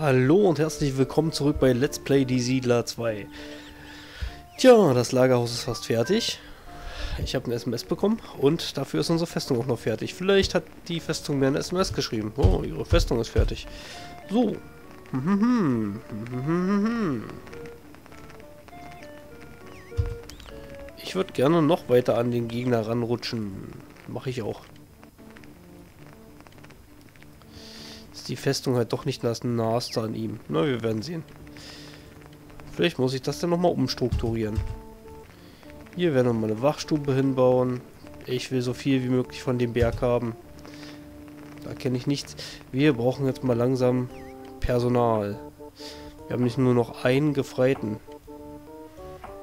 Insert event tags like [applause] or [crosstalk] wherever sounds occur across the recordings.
Hallo und herzlich willkommen zurück bei Let's Play Die Siedler 2. Tja, das Lagerhaus ist fast fertig. Ich habe ein SMS bekommen und dafür ist unsere Festung auch noch fertig. Vielleicht hat die Festung mir ein SMS geschrieben. Oh, ihre Festung ist fertig. So. Ich würde gerne noch weiter an den Gegner ranrutschen. Mache ich auch. Die Festung halt doch nicht das Naheste an ihm. Na, wir werden sehen. Vielleicht muss ich das dann nochmal umstrukturieren. Hier werden wir mal eine Wachstube hinbauen. Ich will so viel wie möglich von dem Berg haben. Da kenne ich nichts. Wir brauchen jetzt mal langsam Personal. Wir haben nicht nur noch einen Gefreiten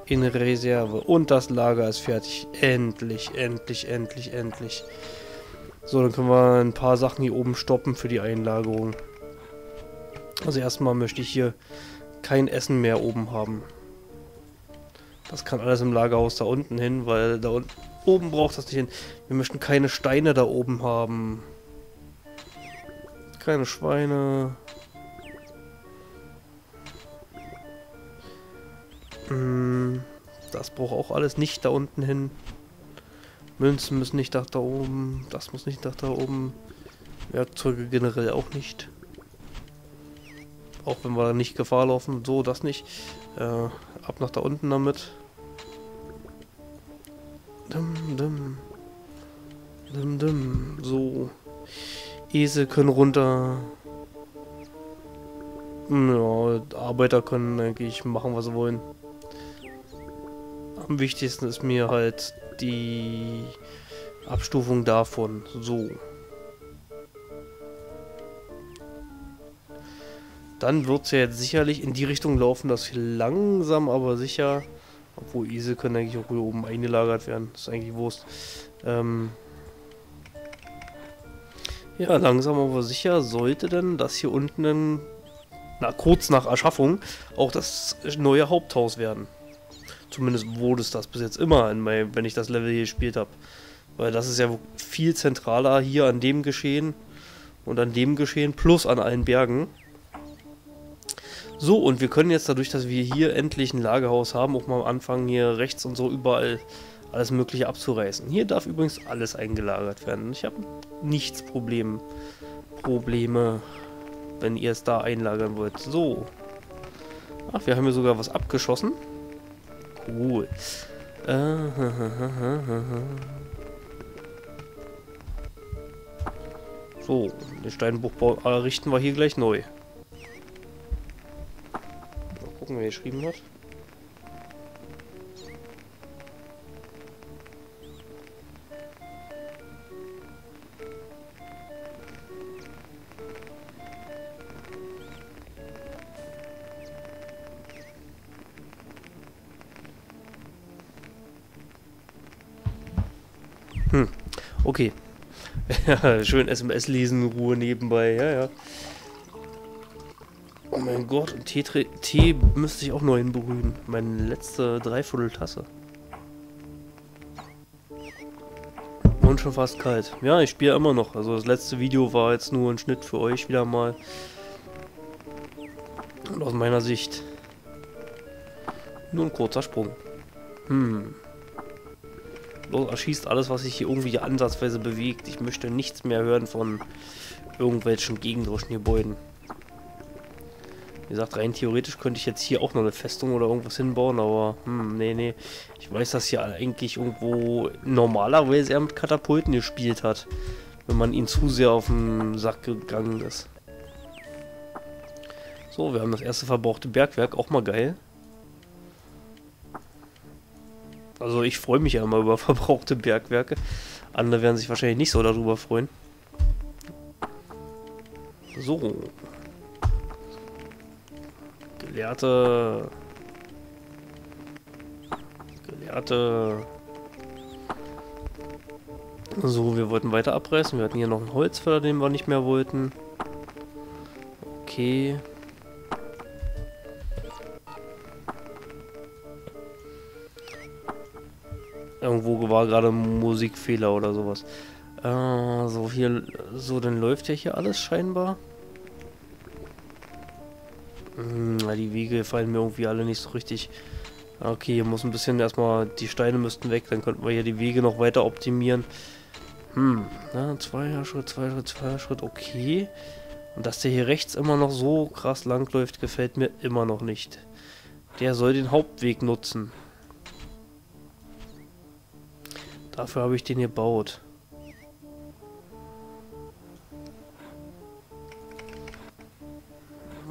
in Reserve. Und das Lager ist fertig. Endlich, endlich, endlich, endlich. So, dann können wir ein paar Sachen hier oben stoppen für die Einlagerung. Also erstmal möchte ich hier kein Essen mehr oben haben. Das kann alles im Lagerhaus da unten hin, weil da unten oben braucht das nicht hin. Wir möchten keine Steine da oben haben. Keine Schweine. Hm, das braucht auch alles nicht da unten hin. Münzen müssen nicht nach da oben. Das muss nicht nach da oben. Werkzeuge generell auch nicht. Auch wenn wir nicht Gefahr laufen. So, das nicht. Äh, ab nach da unten damit. Dum, dum. Dum, dum. So. Esel können runter. Ja, Arbeiter können eigentlich machen, was sie wollen. Am wichtigsten ist mir halt die Abstufung davon. So. Dann wird es ja jetzt sicherlich in die Richtung laufen, dass langsam aber sicher, obwohl Isel können eigentlich auch hier oben eingelagert werden, das ist eigentlich Wurst. Ähm ja, langsam aber sicher sollte denn das hier unten, na, kurz nach Erschaffung, auch das neue Haupthaus werden. Zumindest wurde es das bis jetzt immer, mein, wenn ich das Level hier gespielt habe. Weil das ist ja viel zentraler hier an dem Geschehen und an dem Geschehen plus an allen Bergen. So, und wir können jetzt dadurch, dass wir hier endlich ein Lagerhaus haben, auch mal anfangen, hier rechts und so überall alles Mögliche abzureißen. Hier darf übrigens alles eingelagert werden. Ich habe nichts Problem, Probleme, wenn ihr es da einlagern wollt. So. Ach, wir haben hier sogar was abgeschossen. Cool. Äh, [laughs] so, den Steinbruchbau errichten wir hier gleich neu. Mal gucken, wer geschrieben hat. Hm, okay. [laughs] Schön SMS lesen, Ruhe nebenbei, ja, ja. Oh mein Gott, und Tee, Tee müsste ich auch noch hinberühren. Meine letzte Dreiviertel Tasse. Und schon fast kalt. Ja, ich spiele immer noch. Also das letzte Video war jetzt nur ein Schnitt für euch wieder mal. Und aus meiner Sicht nur ein kurzer Sprung. Hm. Erschießt alles, was sich hier irgendwie ansatzweise bewegt. Ich möchte nichts mehr hören von irgendwelchen gegnerischen Gebäuden. Wie gesagt, rein theoretisch könnte ich jetzt hier auch noch eine Festung oder irgendwas hinbauen, aber hm, nee, nee. Ich weiß, dass hier eigentlich irgendwo normalerweise er mit Katapulten gespielt hat, wenn man ihn zu sehr auf den Sack gegangen ist. So, wir haben das erste verbrauchte Bergwerk, auch mal geil. Also ich freue mich ja immer [laughs] über verbrauchte Bergwerke. Andere werden sich wahrscheinlich nicht so darüber freuen. So. Gelehrte. Gelehrte. So, wir wollten weiter abreißen. Wir hatten hier noch einen Holzfäller, den wir nicht mehr wollten. Okay. Irgendwo war gerade Musikfehler oder sowas. Äh, so hier, so dann läuft ja hier alles scheinbar. Hm, die Wege fallen mir irgendwie alle nicht so richtig. Okay, hier muss ein bisschen erstmal, die Steine müssten weg, dann könnten wir hier die Wege noch weiter optimieren. Hm, na, zweier Schritt, zweier Schritt, zweier Schritt, okay. Und dass der hier rechts immer noch so krass lang läuft, gefällt mir immer noch nicht. Der soll den Hauptweg nutzen. Dafür habe ich den gebaut.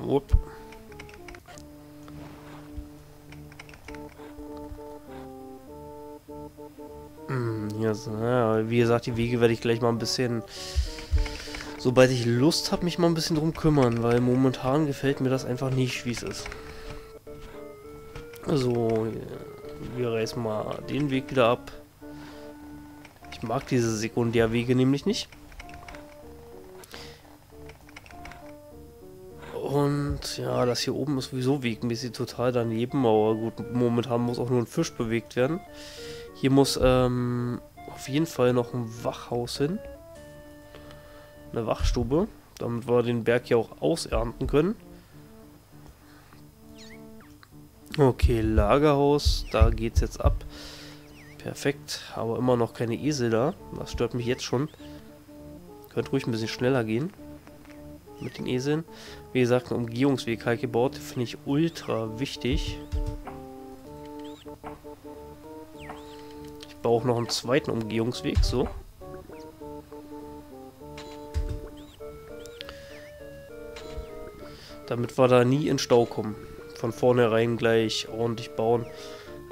Upp. Hm, ja, wie gesagt, die Wege werde ich gleich mal ein bisschen, sobald ich Lust habe, mich mal ein bisschen drum kümmern, weil momentan gefällt mir das einfach nicht, wie es ist. So, wir reißen mal den Weg wieder ab. Ich mag diese Sekundärwege nämlich nicht. Und ja, das hier oben ist sowieso wegmäßig total daneben, aber gut, momentan muss auch nur ein Fisch bewegt werden. Hier muss ähm, auf jeden Fall noch ein Wachhaus hin. Eine Wachstube, damit wir den Berg hier auch ausernten können. Okay, Lagerhaus, da geht's jetzt ab. Perfekt, aber immer noch keine Esel da. Das stört mich jetzt schon. Könnte ruhig ein bisschen schneller gehen. Mit den Eseln. Wie gesagt, ein Umgehungsweg halt gebaut. Finde ich ultra wichtig. Ich baue auch noch einen zweiten Umgehungsweg, so. Damit wir da nie in Stau kommen. Von vornherein gleich ordentlich bauen.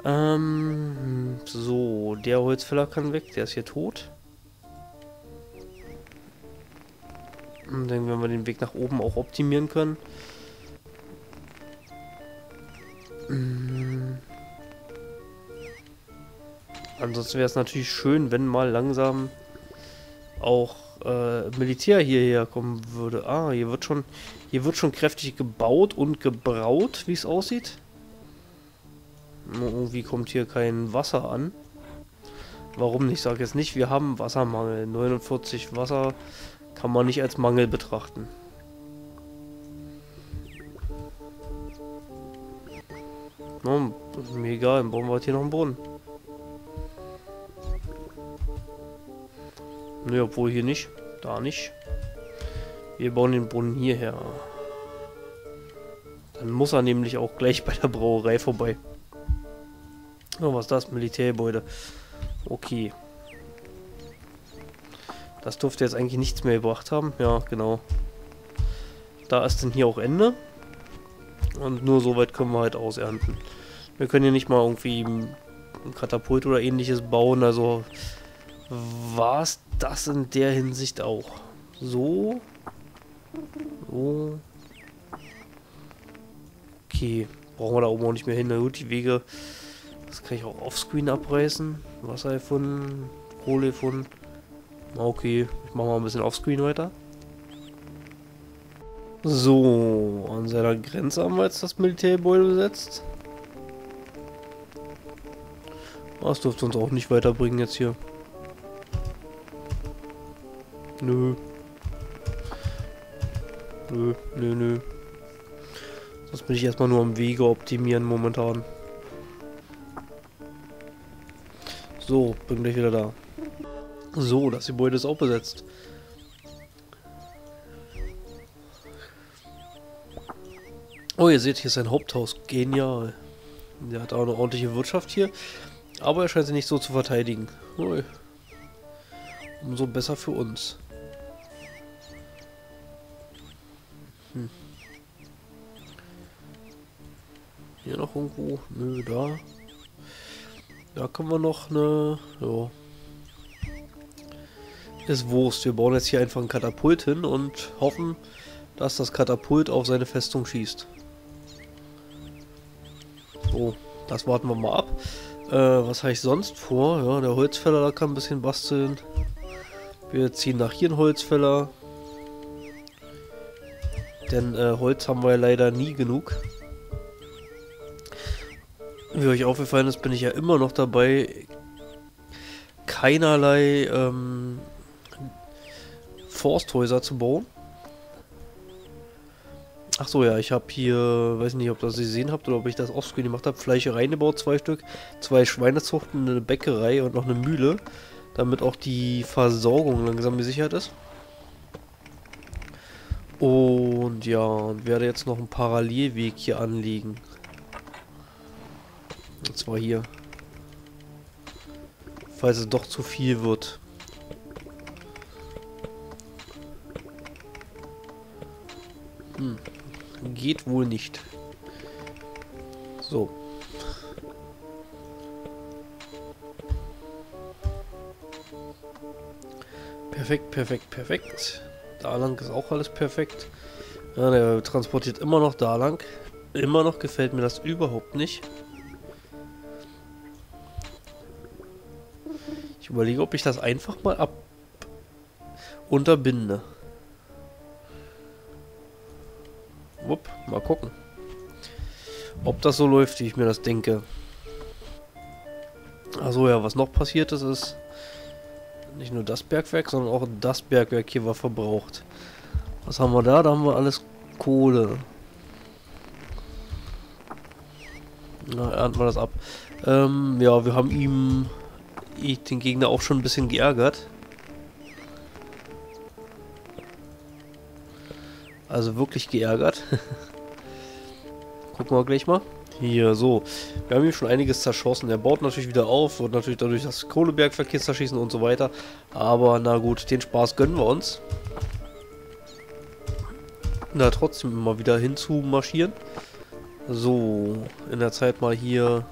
Ähm, so, der Holzfäller kann weg, der ist hier tot. Und dann werden wir den Weg nach oben auch optimieren können. Mhm. Ansonsten wäre es natürlich schön, wenn mal langsam auch äh, Militär hierher kommen würde. Ah, hier wird schon, hier wird schon kräftig gebaut und gebraut, wie es aussieht. Irgendwie kommt hier kein Wasser an. Warum nicht? Ich sage jetzt nicht, wir haben Wassermangel. 49 Wasser kann man nicht als Mangel betrachten. No, mir egal, dann bauen wir halt hier noch einen Brunnen. Ne, obwohl hier nicht. Da nicht. Wir bauen den Brunnen hierher. Dann muss er nämlich auch gleich bei der Brauerei vorbei. Oh, was ist das? Militärgebäude. Okay. Das durfte jetzt eigentlich nichts mehr gebracht haben. Ja, genau. Da ist dann hier auch Ende. Und nur so weit können wir halt ausernten. Wir können hier nicht mal irgendwie ein Katapult oder ähnliches bauen. Also war es das in der Hinsicht auch. So. So. Okay. Brauchen wir da oben auch nicht mehr hin. Na gut, die Wege das kann ich auch offscreen abreißen. Wasser gefunden, Kohle gefunden. Okay, ich mache mal ein bisschen offscreen weiter. So, an seiner Grenze haben wir jetzt das Militärgebäude besetzt. Das dürfte uns auch nicht weiterbringen jetzt hier. Nö. Nö, nö, nö. Sonst bin ich erstmal nur am Wege optimieren momentan. So, bin gleich wieder da. So, das Gebäude ist auch besetzt. Oh, ihr seht, hier ist ein Haupthaus. Genial. Der hat auch eine ordentliche Wirtschaft hier. Aber er scheint sie nicht so zu verteidigen. Ui. Umso besser für uns. Hm. Hier noch irgendwo? Nö, da. Da können wir noch eine... Ja. Ist Wurst. Wir bauen jetzt hier einfach ein Katapult hin und hoffen, dass das Katapult auf seine Festung schießt. So, das warten wir mal ab. Äh, was habe ich sonst vor? Ja, der Holzfäller da kann ein bisschen basteln. Wir ziehen nach hier einen Holzfäller. Denn äh, Holz haben wir ja leider nie genug. Wie euch aufgefallen ist, bin ich ja immer noch dabei, keinerlei ähm, Forsthäuser zu bauen. Ach so, ja, ich habe hier, weiß nicht, ob ihr das gesehen habt oder ob ich das offscreen gemacht habe, Fleischereien gebaut, zwei Stück, zwei Schweinezuchten, eine Bäckerei und noch eine Mühle, damit auch die Versorgung langsam gesichert ist. Und ja, werde jetzt noch einen Parallelweg hier anlegen. Und zwar hier. Falls es doch zu viel wird. Hm. Geht wohl nicht. So. Perfekt, perfekt, perfekt. Da lang ist auch alles perfekt. Ja, der transportiert immer noch da lang. Immer noch gefällt mir das überhaupt nicht. Ich überlege, ob ich das einfach mal ab unterbinde. Wupp, mal gucken. Ob das so läuft, wie ich mir das denke. Also ja, was noch passiert ist, ist nicht nur das Bergwerk, sondern auch das Bergwerk hier war verbraucht. Was haben wir da? Da haben wir alles Kohle. Na, ernten wir das ab. Ähm, ja, wir haben ihm den Gegner auch schon ein bisschen geärgert. Also wirklich geärgert. [laughs] Gucken wir gleich mal. Hier, so. Wir haben hier schon einiges zerschossen. Er baut natürlich wieder auf, wird natürlich dadurch das Kohlebergverkehr zerschießen und so weiter. Aber na gut, den Spaß gönnen wir uns. Da trotzdem immer wieder hinzu marschieren. So, in der Zeit mal hier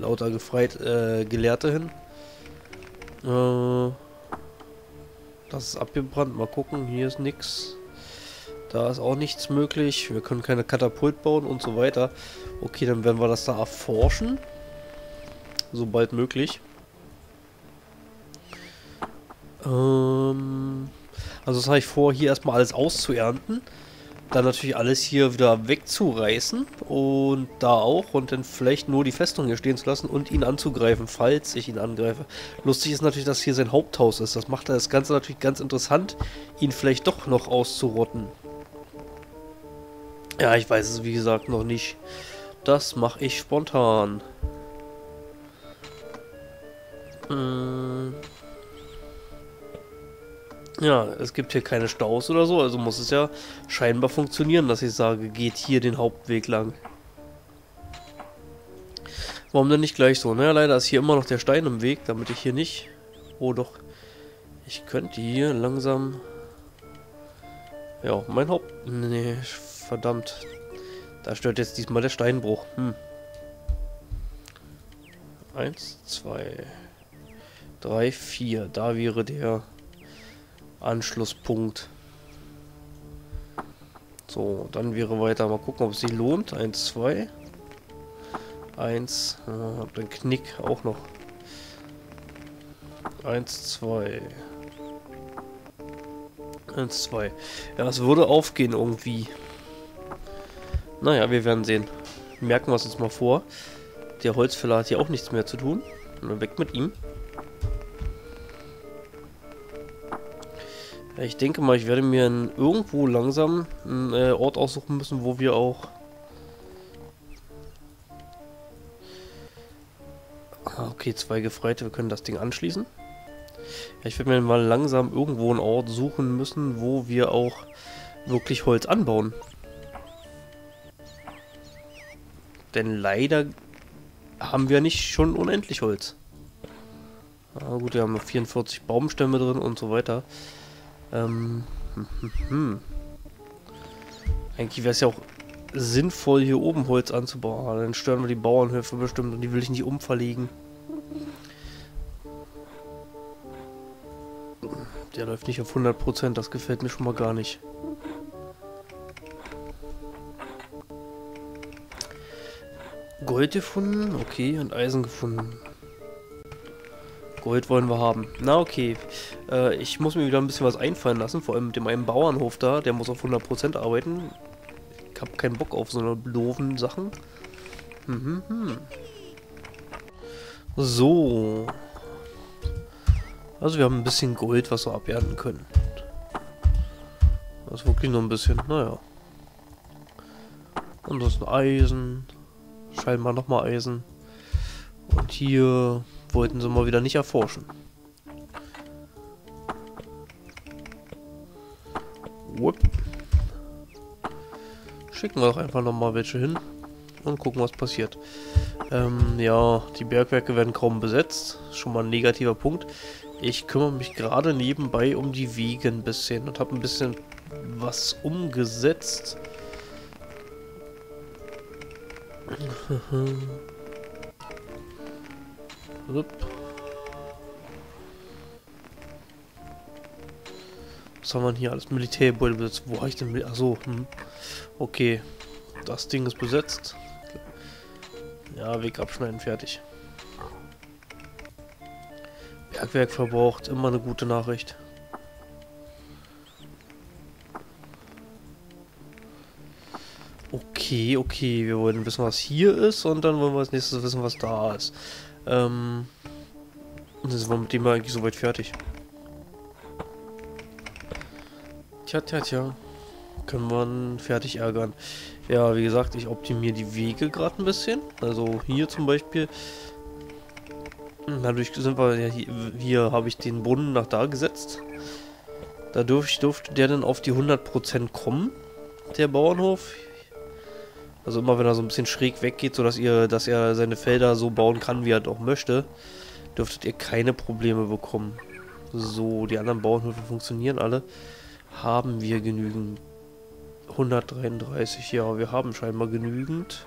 lauter gefreit äh, Gelehrte hin. Äh, das ist abgebrannt. Mal gucken. Hier ist nichts. Da ist auch nichts möglich. Wir können keine Katapult bauen und so weiter. Okay, dann werden wir das da erforschen. Sobald möglich. Ähm, also das habe ich vor, hier erstmal alles auszuernten. Dann natürlich alles hier wieder wegzureißen und da auch und dann vielleicht nur die Festung hier stehen zu lassen und ihn anzugreifen, falls ich ihn angreife. Lustig ist natürlich, dass hier sein Haupthaus ist. Das macht das Ganze natürlich ganz interessant, ihn vielleicht doch noch auszurotten. Ja, ich weiß es wie gesagt noch nicht. Das mache ich spontan. Hm. Ja, es gibt hier keine Staus oder so, also muss es ja scheinbar funktionieren, dass ich sage, geht hier den Hauptweg lang. Warum denn nicht gleich so? Naja, leider ist hier immer noch der Stein im Weg, damit ich hier nicht... Oh doch, ich könnte hier langsam... Ja, mein Haupt... Nee, verdammt. Da stört jetzt diesmal der Steinbruch. Hm. Eins, zwei, drei, vier. Da wäre der... Anschlusspunkt. So, dann wäre weiter. Mal gucken, ob es sich lohnt. 1, 2. 1. Hab den Knick auch noch. 1, 2. 1, 2. Ja, es würde aufgehen irgendwie. Naja, wir werden sehen. Merken wir es uns mal vor. Der Holzfäller hat hier auch nichts mehr zu tun. Weg mit ihm. Ich denke mal, ich werde mir irgendwo langsam einen äh, Ort aussuchen müssen, wo wir auch... Ah, okay, zwei Gefreite, wir können das Ding anschließen. ich werde mir mal langsam irgendwo einen Ort suchen müssen, wo wir auch wirklich Holz anbauen. Denn leider haben wir nicht schon unendlich Holz. Ah, gut, wir haben noch 44 Baumstämme drin und so weiter. Ähm, hm, hm, hm. Eigentlich wäre es ja auch sinnvoll, hier oben Holz anzubauen. Dann stören wir die Bauernhöfe bestimmt und die will ich nicht umverlegen. Der läuft nicht auf 100%, das gefällt mir schon mal gar nicht. Gold gefunden, okay, und Eisen gefunden. Gold wollen wir haben. Na okay. Äh, ich muss mir wieder ein bisschen was einfallen lassen. Vor allem mit dem einen Bauernhof da. Der muss auf 100% arbeiten. Ich habe keinen Bock auf so eine doofen Sachen. Mhm, hm. So. Also wir haben ein bisschen Gold, was wir abernten können. Das ist wirklich nur ein bisschen, naja. Und das ist ein Eisen. Scheinbar nochmal Eisen. Und hier wollten sie mal wieder nicht erforschen. Schicken wir doch einfach nochmal welche hin und gucken, was passiert. Ähm, ja, die Bergwerke werden kaum besetzt. Schon mal ein negativer Punkt. Ich kümmere mich gerade nebenbei um die Wege ein bisschen und habe ein bisschen was umgesetzt. [laughs] Was haben wir hier alles? Militärgebäude besetzt. Wo habe ich denn... Achso, hm. Okay. Das Ding ist besetzt. Ja, Weg abschneiden, fertig. Bergwerk verbraucht, immer eine gute Nachricht. Okay, okay, wir wollen wissen, was hier ist und dann wollen wir als nächstes wissen, was da ist. Ähm, dann sind wir mit dem eigentlich soweit fertig. Tja, tja, tja. Können wir fertig ärgern. Ja, wie gesagt, ich optimiere die Wege gerade ein bisschen. Also hier zum Beispiel. Dadurch sind wir ja hier, hier habe ich den Brunnen nach da gesetzt. Dadurch durfte der dann auf die 100% kommen, der Bauernhof. Also immer wenn er so ein bisschen schräg weggeht, sodass ihr, dass er seine Felder so bauen kann, wie er doch möchte, dürftet ihr keine Probleme bekommen. So, die anderen Bauernhöfe funktionieren alle. Haben wir genügend? 133, ja, wir haben scheinbar genügend.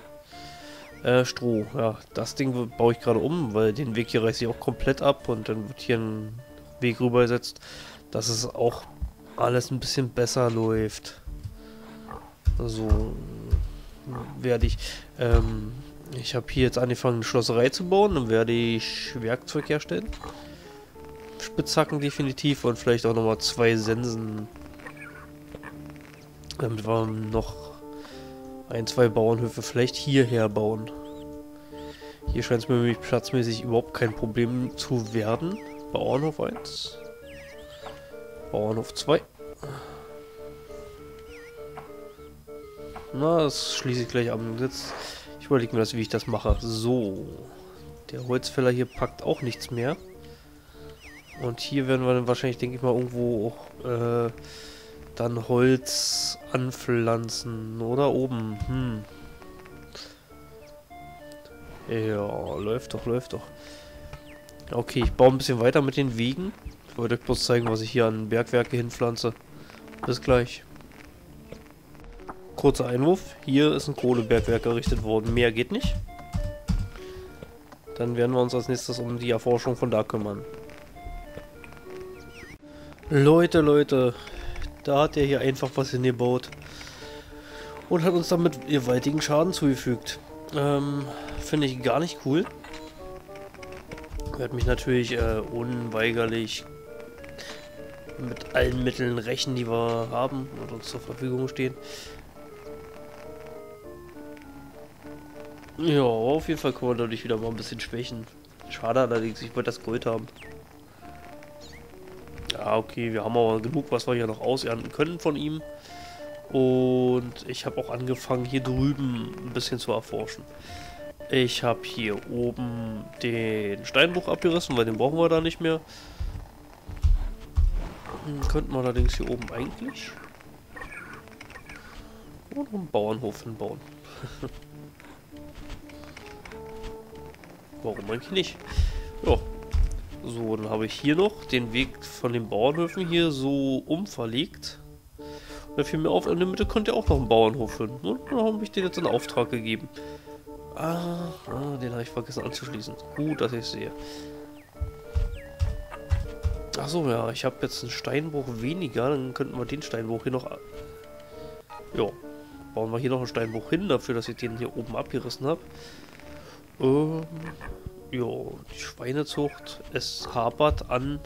Äh, Stroh, ja, das Ding baue ich gerade um, weil den Weg hier reiße ich auch komplett ab und dann wird hier ein Weg rübergesetzt, dass es auch alles ein bisschen besser läuft. So, werde ich. Ähm, ich habe hier jetzt angefangen, eine Schlosserei zu bauen. Dann werde ich Werkzeug herstellen. Spitzhacken definitiv und vielleicht auch nochmal zwei Sensen. Damit wir noch ein, zwei Bauernhöfe vielleicht hierher bauen. Hier scheint es mir nämlich platzmäßig überhaupt kein Problem zu werden. Bauernhof 1. Bauernhof 2. Na, das schließe ich gleich ab. Jetzt, ich überlege mir das, wie ich das mache. So. Der Holzfäller hier packt auch nichts mehr. Und hier werden wir dann wahrscheinlich, denke ich mal, irgendwo auch äh, dann Holz anpflanzen. Oder oben. Hm. Ja, läuft doch, läuft doch. Okay, ich baue ein bisschen weiter mit den Wegen. Ich wollte euch bloß zeigen, was ich hier an Bergwerke hinpflanze. Bis gleich. Kurzer Einwurf. Hier ist ein Kohlebergwerk errichtet worden. Mehr geht nicht. Dann werden wir uns als nächstes um die Erforschung von da kümmern. Leute, Leute. Da hat er hier einfach was hingebaut. Und hat uns damit gewaltigen Schaden zugefügt. Ähm, finde ich gar nicht cool. Werde mich natürlich äh, unweigerlich mit allen Mitteln rächen, die wir haben und uns zur Verfügung stehen. Ja, auf jeden Fall können wir dadurch wieder mal ein bisschen schwächen. Schade allerdings, ich wollte das Gold haben. Ja, okay, wir haben aber genug, was wir hier noch ausernten können von ihm. Und ich habe auch angefangen, hier drüben ein bisschen zu erforschen. Ich habe hier oben den Steinbruch abgerissen, weil den brauchen wir da nicht mehr. Könnten wir allerdings hier oben eigentlich und einen Bauernhof hinbauen. [laughs] Warum eigentlich nicht? Ja. So, dann habe ich hier noch den Weg von den Bauernhöfen hier so umverlegt. Und da fiel mir auf, in der Mitte könnte auch noch ein Bauernhof hin. Und dann habe ich den jetzt in Auftrag gegeben. Ah, ah den habe ich vergessen anzuschließen. Gut, dass ich sehe. Achso, ja, ich habe jetzt einen Steinbruch weniger. Dann könnten wir den Steinbruch hier noch... Ja, bauen wir hier noch einen Steinbruch hin, dafür, dass ich den hier oben abgerissen habe. Ähm, ja, die Schweinezucht. Es hapert an.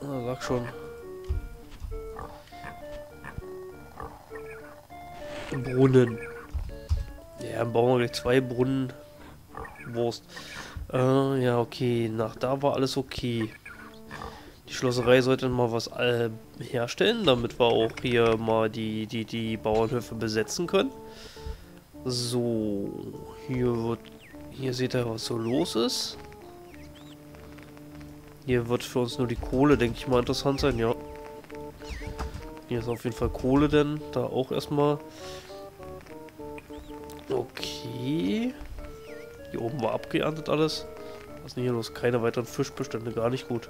Na, sag schon. Brunnen. Ja, dann bauen wir gleich zwei Brunnen. Wurst. Äh, ja, okay. Nach da war alles okay. Die Schlosserei sollte mal was äh, herstellen, damit wir auch hier mal die, die, die Bauernhöfe besetzen können. So, hier wird, hier seht ihr, was so los ist. Hier wird für uns nur die Kohle, denke ich mal, interessant sein, ja. Hier ist auf jeden Fall Kohle denn, da auch erstmal. Okay. Hier oben war abgeerntet alles. Was ist denn hier los? Keine weiteren Fischbestände, gar nicht gut.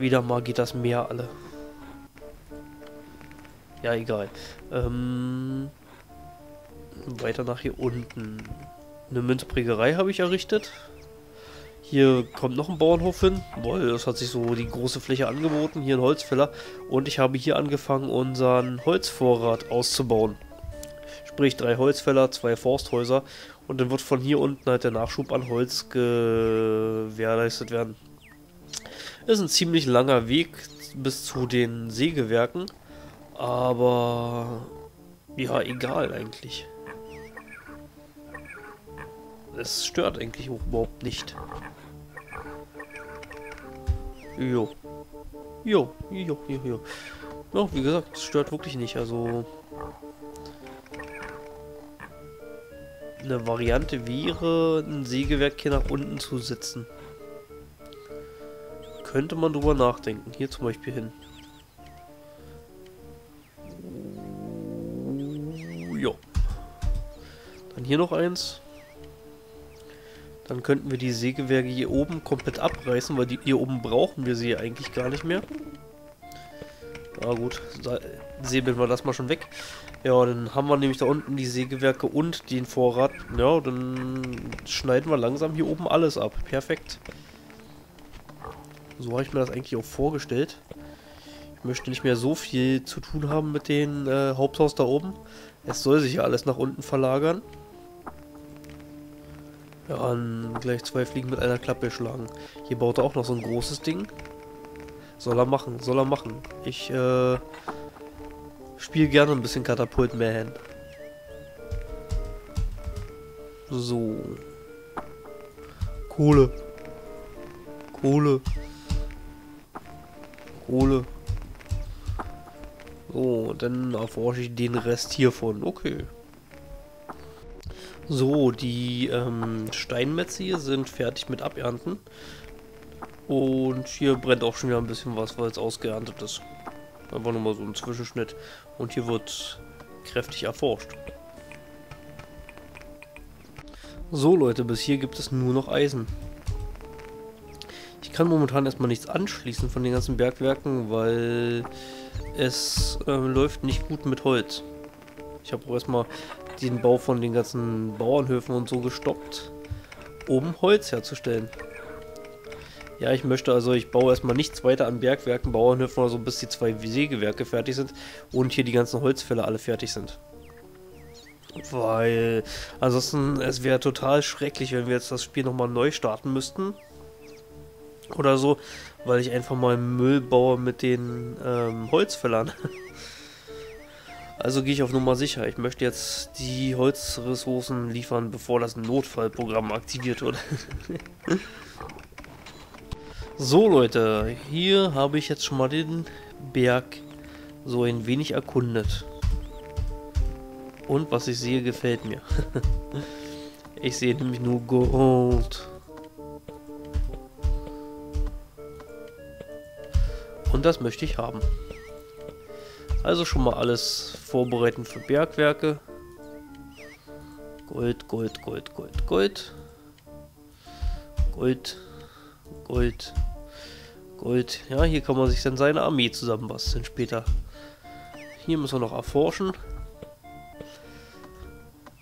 Wieder mal geht das Meer alle. Ja, egal. Ähm, weiter nach hier unten. Eine Münzprägerei habe ich errichtet. Hier kommt noch ein Bauernhof hin, weil es hat sich so die große Fläche angeboten. Hier ein Holzfäller. Und ich habe hier angefangen, unseren Holzvorrat auszubauen. Sprich, drei Holzfäller, zwei Forsthäuser. Und dann wird von hier unten halt der Nachschub an Holz gewährleistet werden. Ist ein ziemlich langer Weg bis zu den Sägewerken. Aber ja, egal eigentlich. Es stört eigentlich überhaupt nicht. Jo. Jo, jo, jo, jo. Ja, wie gesagt, es stört wirklich nicht. Also eine Variante wäre, ein Sägewerk hier nach unten zu setzen. Könnte man drüber nachdenken. Hier zum Beispiel hin. Jo. Dann hier noch eins. Dann könnten wir die Sägewerke hier oben komplett abreißen, weil die hier oben brauchen wir sie eigentlich gar nicht mehr. Na gut, säbeln wir das mal schon weg. Ja, dann haben wir nämlich da unten die Sägewerke und den Vorrat. Ja, dann schneiden wir langsam hier oben alles ab. Perfekt. So habe ich mir das eigentlich auch vorgestellt. Ich möchte nicht mehr so viel zu tun haben mit dem äh, Haupthaus da oben. Es soll sich ja alles nach unten verlagern. Ja, dann gleich zwei Fliegen mit einer Klappe schlagen. Hier baut er auch noch so ein großes Ding. Soll er machen, soll er machen. Ich, äh, spiele gerne ein bisschen Katapult Man. So. Kohle. Kohle. Kohle. So, dann erforsche ich den Rest hiervon. Okay. So, die ähm, Steinmetze hier sind fertig mit Abernten. Und hier brennt auch schon wieder ein bisschen was, weil es ausgeerntet ist. Einfach nochmal so ein Zwischenschnitt. Und hier wird kräftig erforscht. So Leute, bis hier gibt es nur noch Eisen. Ich kann momentan erstmal nichts anschließen von den ganzen Bergwerken, weil es äh, läuft nicht gut mit Holz. Ich habe auch erstmal den Bau von den ganzen Bauernhöfen und so gestoppt, um Holz herzustellen. Ja, ich möchte also, ich baue erstmal nichts weiter an Bergwerken, Bauernhöfen oder so, bis die zwei Sägewerke fertig sind und hier die ganzen Holzfäller alle fertig sind. Weil, ansonsten, es wäre total schrecklich, wenn wir jetzt das Spiel nochmal neu starten müssten. Oder so, weil ich einfach mal Müll baue mit den ähm, Holzfällern. [laughs] Also gehe ich auf Nummer sicher. Ich möchte jetzt die Holzressourcen liefern, bevor das Notfallprogramm aktiviert wird. [laughs] So Leute, hier habe ich jetzt schon mal den Berg so ein wenig erkundet. Und was ich sehe, gefällt mir. [laughs] ich sehe nämlich nur Gold. Und das möchte ich haben. Also schon mal alles vorbereiten für Bergwerke. Gold, Gold, Gold, Gold, Gold. Gold, Gold. Gold. Ja, hier kann man sich dann seine Armee zusammenbasteln später. Hier müssen wir noch erforschen.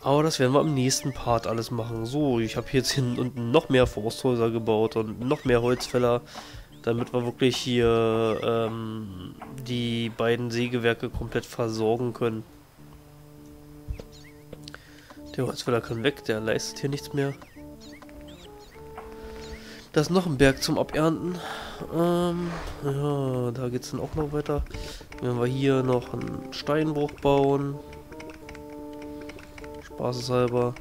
Aber das werden wir im nächsten Part alles machen. So, ich habe jetzt hinten unten noch mehr Forsthäuser gebaut und noch mehr Holzfäller, damit wir wirklich hier ähm, die beiden Sägewerke komplett versorgen können. Der Holzfäller kann weg, der leistet hier nichts mehr. Da ist noch ein Berg zum Abernten. Ähm, ja, da geht es dann auch noch weiter. Wenn wir hier noch einen Steinbruch bauen. Spaßeshalber.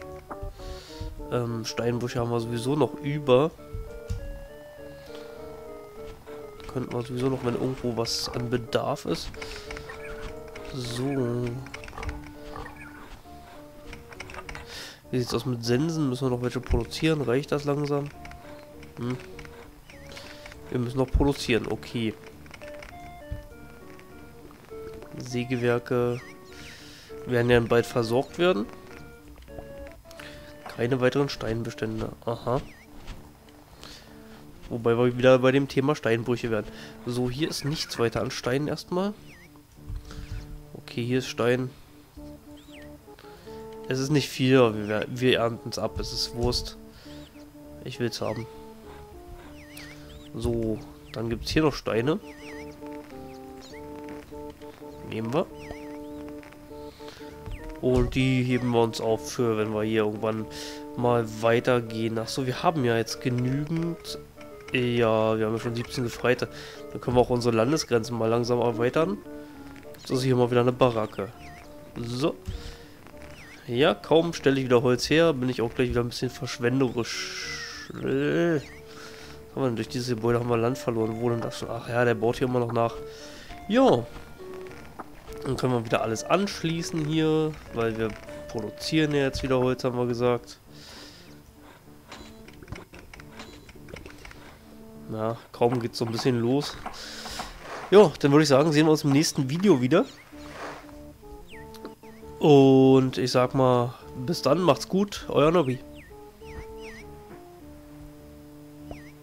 Ähm, Steinbrüche haben wir sowieso noch über. Könnten wir sowieso noch, wenn irgendwo was an Bedarf ist. So. Wie sieht's aus mit Sensen? Müssen wir noch welche produzieren? Reicht das langsam? Hm. Wir müssen noch produzieren, okay. Sägewerke werden ja bald versorgt werden. Keine weiteren Steinbestände. Aha. Wobei wir wieder bei dem Thema Steinbrüche werden. So, hier ist nichts weiter an Steinen erstmal. Okay, hier ist Stein. Es ist nicht viel, aber wir, wir ernten es ab. Es ist Wurst. Ich will es haben. So, dann gibt es hier noch Steine. Nehmen wir. Und die heben wir uns auf für, wenn wir hier irgendwann mal weitergehen. Achso, wir haben ja jetzt genügend ja, wir haben ja schon 17 Gefreite. Dann können wir auch unsere Landesgrenzen mal langsam erweitern. Gibt es hier mal wieder eine Baracke. So. Ja, kaum stelle ich wieder Holz her, bin ich auch gleich wieder ein bisschen verschwenderisch. Äh. Haben wir durch dieses Gebäude haben wir Land verloren. Wo denn das? Ach ja, der baut hier immer noch nach. Ja. Dann können wir wieder alles anschließen hier, weil wir produzieren ja jetzt wieder Holz, haben wir gesagt. Ja, kaum geht so ein bisschen los. Ja, dann würde ich sagen, sehen wir uns im nächsten Video wieder. Und ich sag mal, bis dann, macht's gut, euer Nobby.